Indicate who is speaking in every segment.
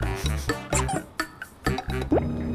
Speaker 1: Thank you.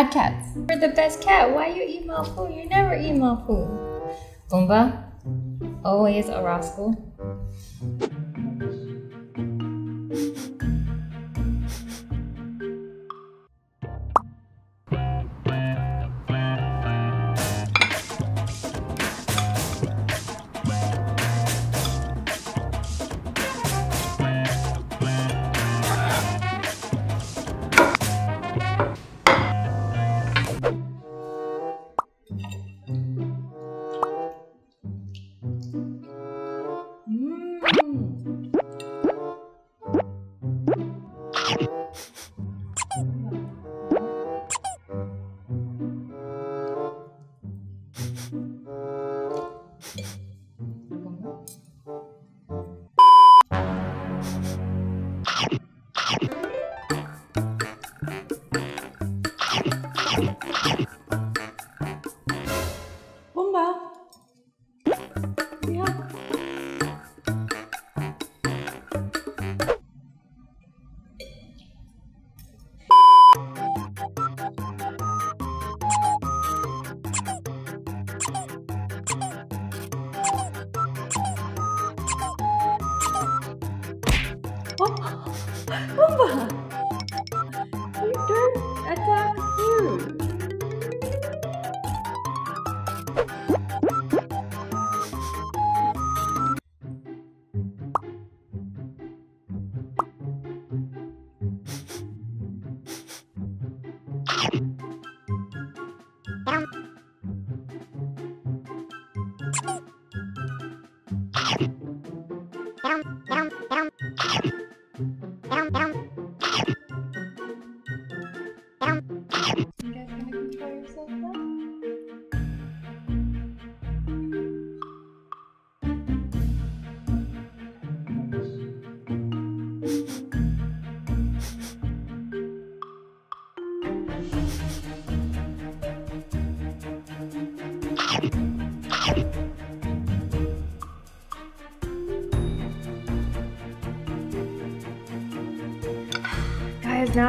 Speaker 1: Bad cats. You're the best cat. Why you eat my food? You never eat my food. Boomba, always a rascal. Yeah.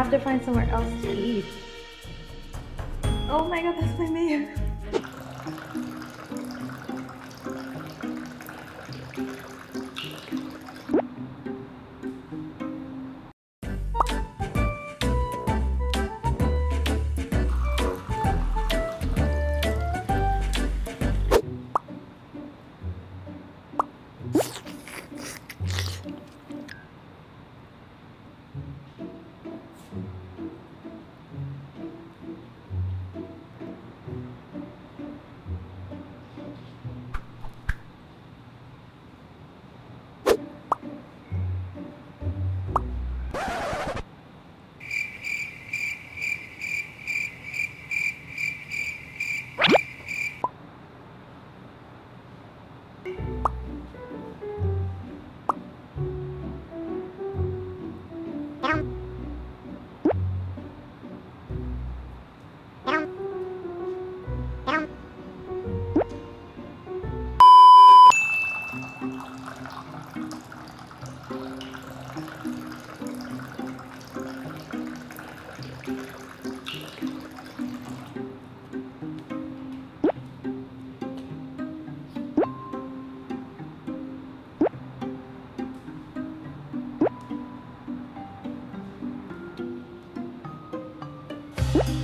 Speaker 1: Have to find somewhere else to eat. Oh my god, that's my mayor. you